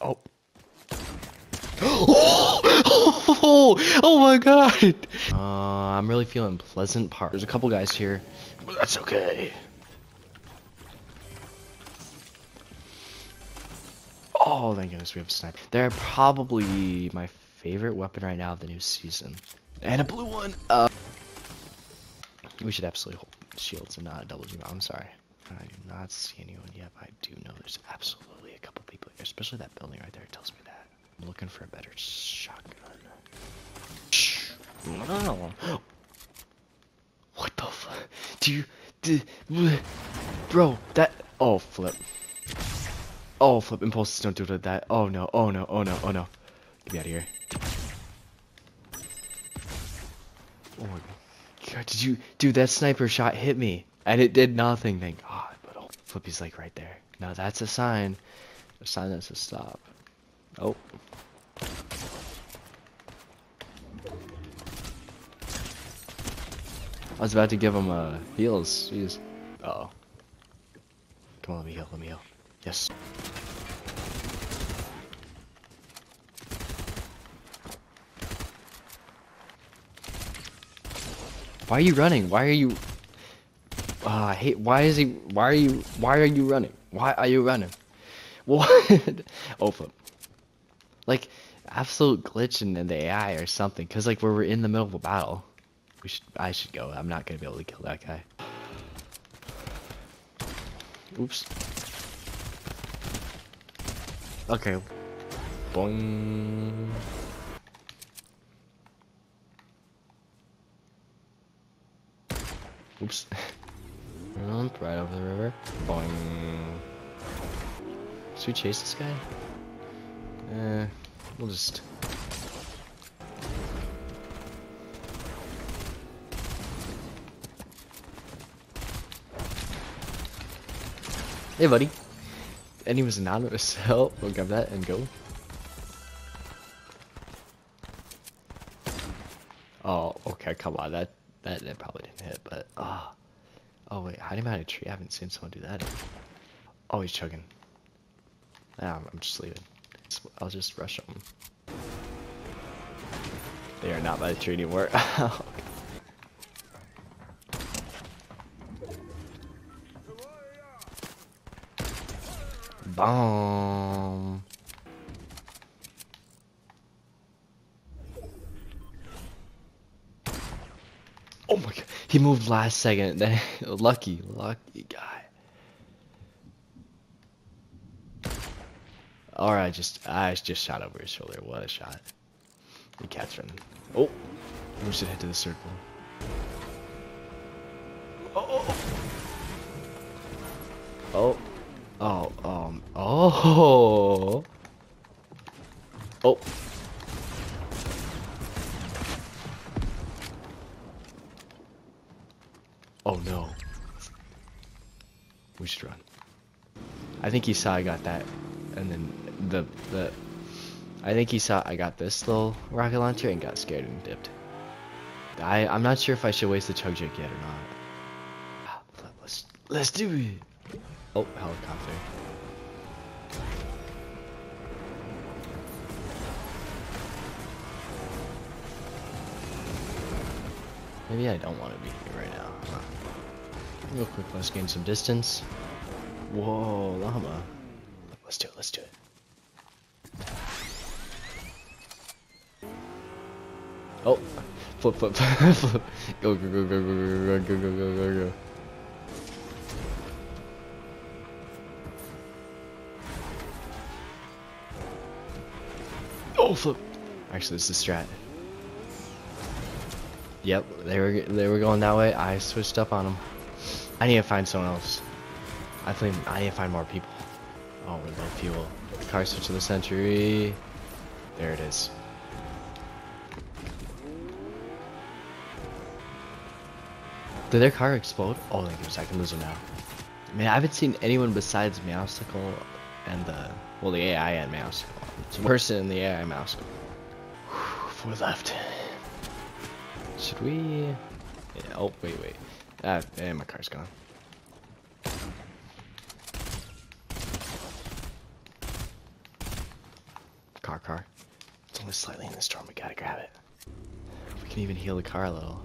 Oh. oh, oh my god! Uh, I'm really feeling Pleasant Park. There's a couple guys here, but that's okay. Oh, thank goodness we have a sniper. They're probably my favorite weapon right now of the new season. And a blue one! Uh, we should absolutely hold shields and not a double zoom. I'm sorry. I do not see anyone yet, but I do know there's absolutely people here, especially that building right there tells me that. I'm looking for a better shotgun. No. What the fuck? Do you... Do, bro, that... Oh, flip. Oh, flip. Impulses don't do it like that. Oh, no. Oh, no. Oh, no. Oh, no. Get me out of here. Oh, my God. Did you... Dude, that sniper shot hit me. And it did nothing, thank God. But oh, Flippy's like right there. Now that's a sign. That's a stop. Oh. I was about to give him uh, heals. Jeez. Uh oh. Come on, let me heal, let me heal. Yes. Why are you running? Why are you... Uh, I hate... Why is he... Why are you... Why are you running? Why are you running? What? flip. Like, absolute glitch in, in the AI or something. Because, like, we're in the middle of a battle. We should... I should go. I'm not going to be able to kill that guy. Oops. Okay. Boing. Oops. right over the river. Boing. Should we chase this guy? Eh, we'll just... Hey, buddy. Was anonymous. Help. We'll grab that and go. Oh, okay. Come on. That that, that probably didn't hit, but. Oh. oh wait, hiding behind a tree. I haven't seen someone do that. Oh, he's chugging. Nah, I'm, just leaving. I'll just rush them. They are not by the tree anymore. Bomb. Oh my god, he moved last second. lucky, lucky guy. Or I just, I just shot over his shoulder. What a shot. The cat's running. Oh, we should head to the circle. Oh. Oh. Oh, um, oh. Oh. Oh no. We should run. I think he saw I got that, and then the, the, I think he saw I got this little rocket launcher and got scared and dipped. I, I'm not sure if I should waste the chug jug yet or not. Ah, let's, let's do it. Oh, helicopter. Maybe I don't want to be here right now. Huh. Real quick, let's gain some distance. Whoa, llama. Let's do it, let's do it. Oh, flip, flip, flip. Go, go, go, go, go, go, go, go, go, go, go. Oh, flip. Actually, this is strat. Yep, they were they were going that way. I switched up on them. I need to find someone else. I think I need to find more people. Oh, we're low fuel. Car switch to the century. There it is. Did their car explode? Oh, thank goodness, I can lose them now. Man, I haven't seen anyone besides Meowscles and the, well, the AI and Meowscles. It's person in the AI mouse. Four left. Should we? Yeah, oh, wait, wait. Ah, and my car's gone. Car, car. It's only slightly in the storm. We gotta grab it. We can even heal the car a little.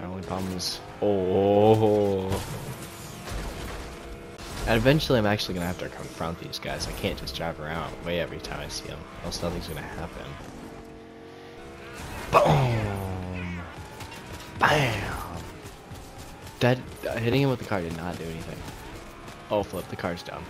Our only problem is. Oh. And eventually, I'm actually gonna have to confront these guys. I can't just drive around way every time I see them, else nothing's gonna happen. Boom! Bam! That hitting him with the car did not do anything. Oh, flip! The car's down.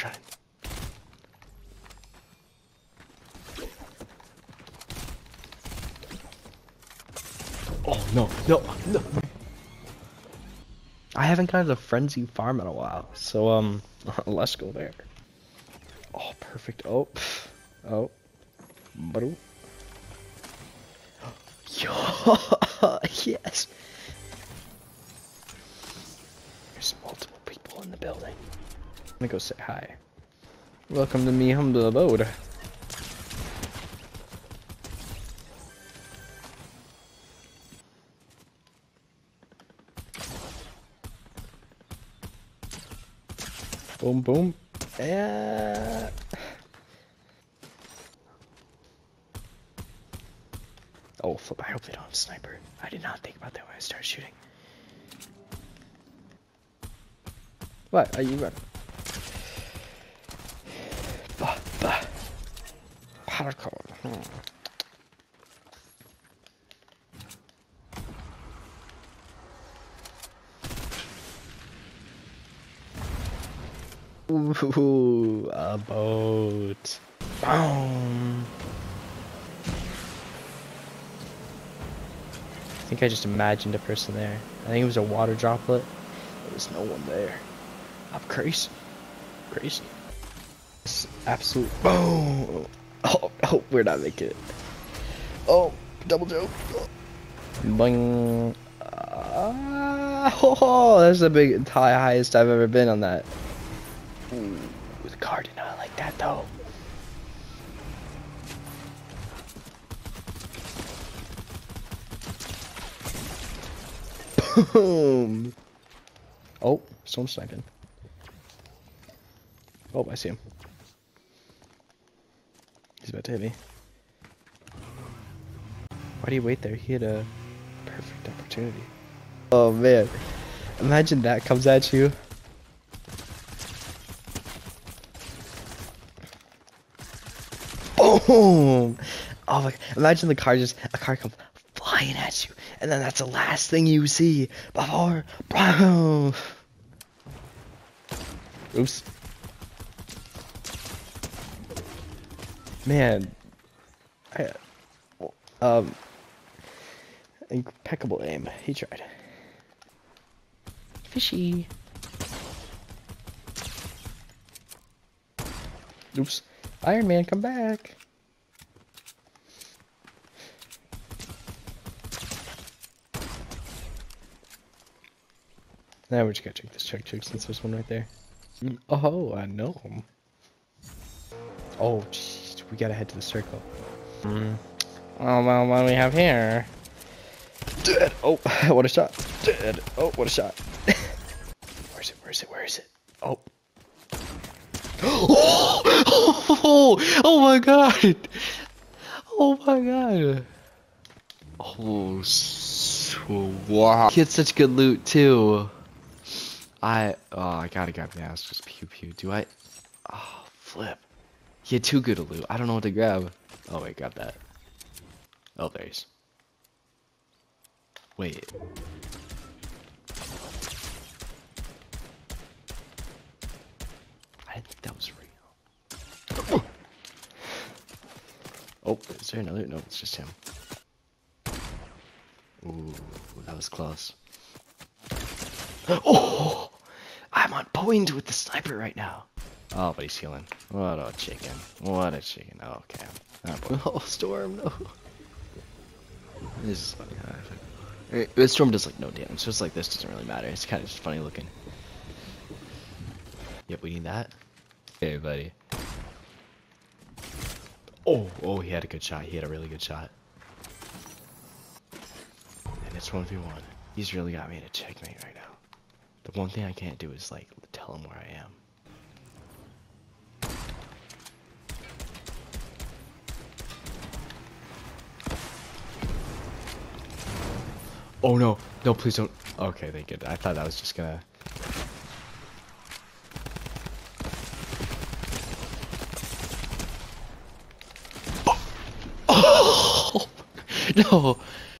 Trying. Oh no, no, no. I haven't gone to the frenzy farm in a while, so um, let's go there. Oh, perfect. Oh, pff. oh, bro. Yo, yes. There's multiple people in the building. I'm gonna go say hi. Welcome to me humble abode. Boom, boom. Yeah. Oh, flip. I hope they don't have sniper. I did not think about that when I started shooting. What are you running? Hmm. Ooh, a boat. Boom. I think I just imagined a person there. I think it was a water droplet. There was no one there. I'm crazy. Crazy. It's absolute boom. Oh, oh, we're not making it. Oh, double joke. Boing. Uh, oh, that's the big high highest I've ever been on that. Ooh, the car did not like that though. Boom. Oh, someone's sniping. Oh, I see him. He's about to hit me. Why do you wait there? He had a perfect opportunity. Oh man. Imagine that comes at you. Boom! Oh my! Imagine the car just a car comes flying at you, and then that's the last thing you see before boom. Oops. Man, I, um, impeccable aim. He tried. Fishy. Oops. Iron Man, come back. Now we just gotta check this check check since there's one right there. Oh, I know him. Oh, jeez, we gotta head to the circle. Mm. Oh, well, what do we have here? Dead. Oh, what a shot. Dead. Oh, what a shot. where is it? Where is it? Where is it? Oh. Oh, oh, oh my god. Oh my god. Oh, so, wow. He had such good loot too. I, oh, I gotta grab the ass. Just pew pew. Do I? Oh, flip. He had too good a loot. I don't know what to grab. Oh, wait, grab that. Oh, there he is. Wait. I didn't think that was real. Oh, is there another? No, it's just him. Ooh, that was close. Oh! I'm on point with the sniper right now. Oh, but he's healing. What a chicken. What a chicken. Oh, okay. Oh, oh Storm, no. This is funny. Huh? The Storm does like no damage, just like this doesn't really matter. It's kind of just funny looking. Yep, we need that. Hey, buddy. Oh, oh, he had a good shot. He had a really good shot. And it's 1v1. He's really got me in a checkmate right now. The one thing I can't do is, like, tell him where I am. Oh no, no, please don't. Okay, thank you. I thought that was just gonna. Oh, no.